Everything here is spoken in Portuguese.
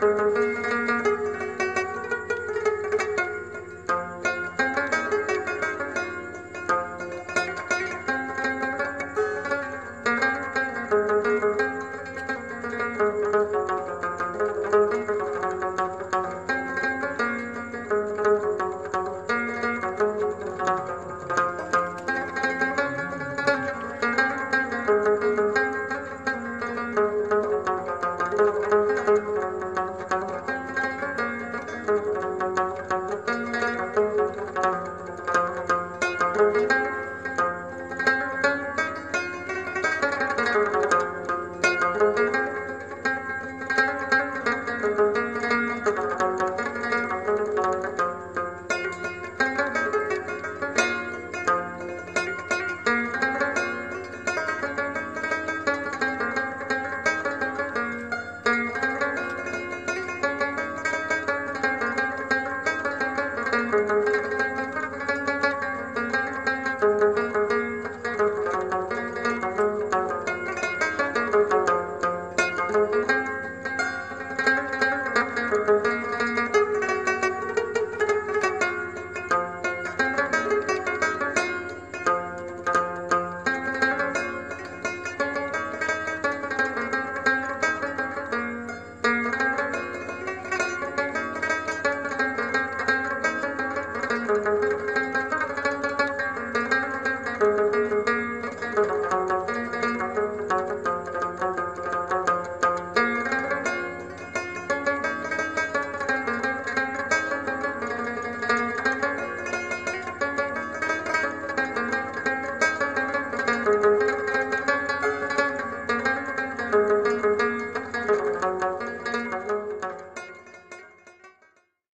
Música